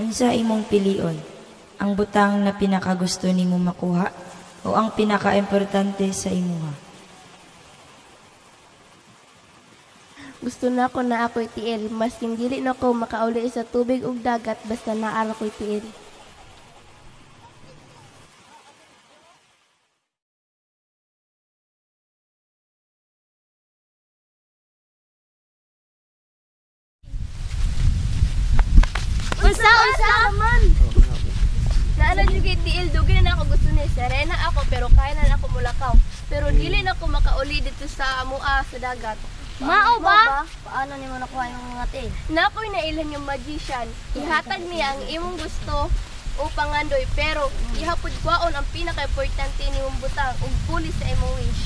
Unsa imong pilion? Ang butang na pinakagusto nimo makuha o ang pinakaimportante sa imuha? Gusto na ko na ako'y tiil, mas dili na ko makauli sa tubig ug dagat basta naara ko'y tiil. Unsa unsa? Naala jud kay tiil dugay na ako gusto ni Serena ako pero kaya na ako mulakaw. Pero dili na ko makauli dito sa amua sa dagat. Mao ba? Paano nimo nakuha yung mga tiil? Nakoy na ilan yung magician. Ihatag niya ang imong gusto o pangandoy pero ihapod kwaon ang pinaka-importante nimong butang ug pulis sa imong wish.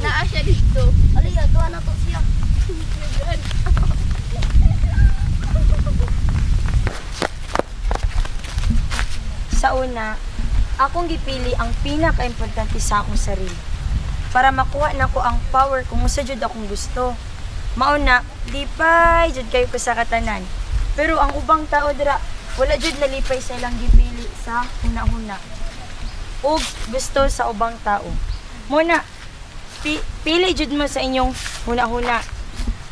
Naa siya dito. Aliya, gawa na to siya. Sa una, akong gipili ang pinaka-importante sa akong sarili. Para makuha na ko ang power kung sa jud akong gusto. Mauna, di pa jud kayo ko sa katanan. Pero ang ubang tao dira, wala jud nalipay sa ilang gipili sa una-una. Ug gusto sa ubang tao. Muna, pi- pili jud mo sa inyong huna-huna.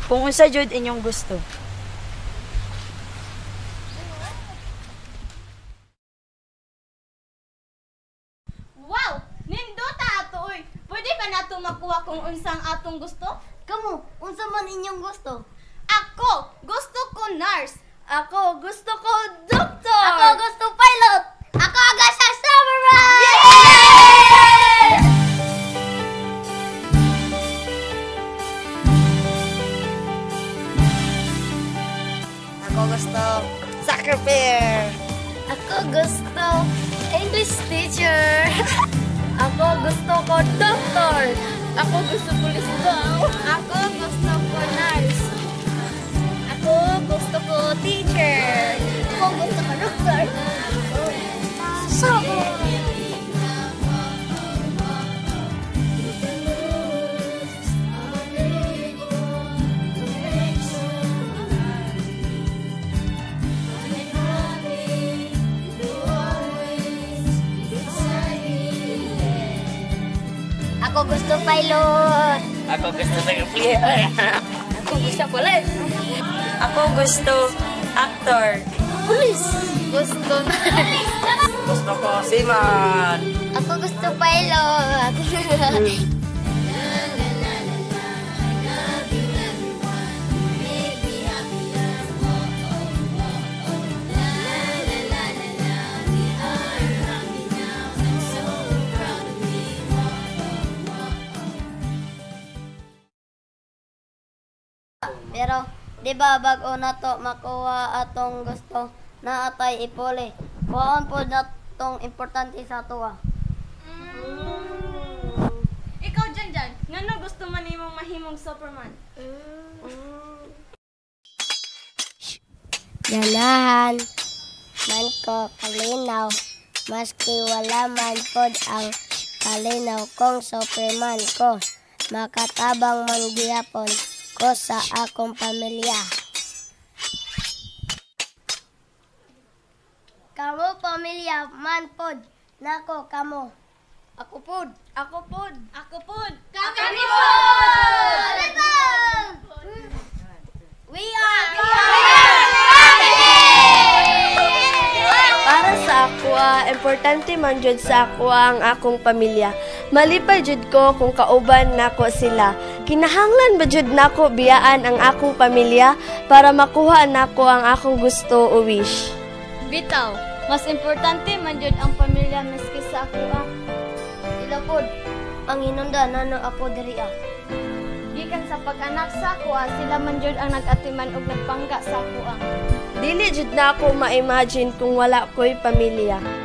Kung unsa jud inyong gusto. Nato makuha kung unsang atong gusto? Kamu, unsa man inyong gusto? Ako, gusto ko nurse. Ako gusto ko doktor. Ako gusto pilot. Ako aga Ako gusto pulis daw. Ako gusto pilot. Ako gusto player. Ako gusto pulis. Ako gusto actor. Police. Gusto Gusto ko seaman. Ako gusto pilot. Pero, di ba bago na to makuha atong gusto na atay ipuli. Kuhaan po na tong importante sa tuwa. Ikaw dyan dyan, ngano gusto man imong mahimong Superman? Ganahan man ko kalinaw maski wala man pod ang kalinaw kong Superman ko makatabang man gihapon ko sa akong pamilya Kamo pamilya man pod nako kamo ako pod Ako pod. Ako pod. Kami pod We are Para sa ako, importante man jud sa ako ang akong pamilya. Malipay jud ko kung kauban nako sila. Kinahanglan ba jud nako biyaan ang akong pamilya para makuha nako ang akong gusto o wish. Bitaw, mas importante man jud ang pamilya maski sa ako ah. Sila pod ang hinunda nano ako diri ah. Gikan sa pag-anak sa ako ah, sila man jud ang nag-atiman og nagpangga sa ako ah. Dili jud nako ma-imagine kung wala ko'y pamilya.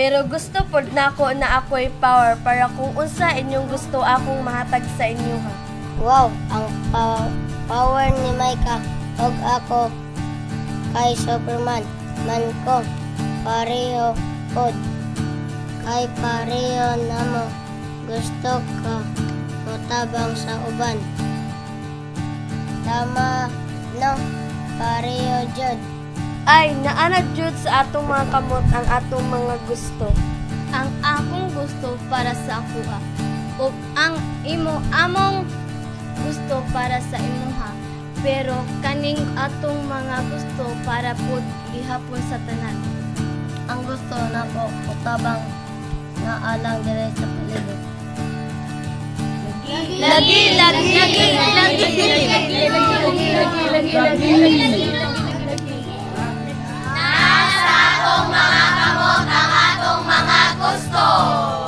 Pero gusto pod nako na ako'y power para kung unsa inyong gusto akong mahatag sa inyo ha. Wow, ang pa- power ni Micah og ako kay Superman. Man ko pareho pod kay pareho namo gusto ka mutabang sa uban. Tama no? Pareho jud Ay, naanad jud sa atong mga kamot ang atong mga gusto. Ang akong gusto para sa ako ha. O ang imo among gusto para sa imuha. Pero kaning atong mga gusto para pud ihapon sa tanan. ang gusto nako mutabang na alang dire sa paligid Lagi, lagi, lagi, lagi, lagi, lagi, lagi, lagi, Nasa atong mga kamot ang mga gusto.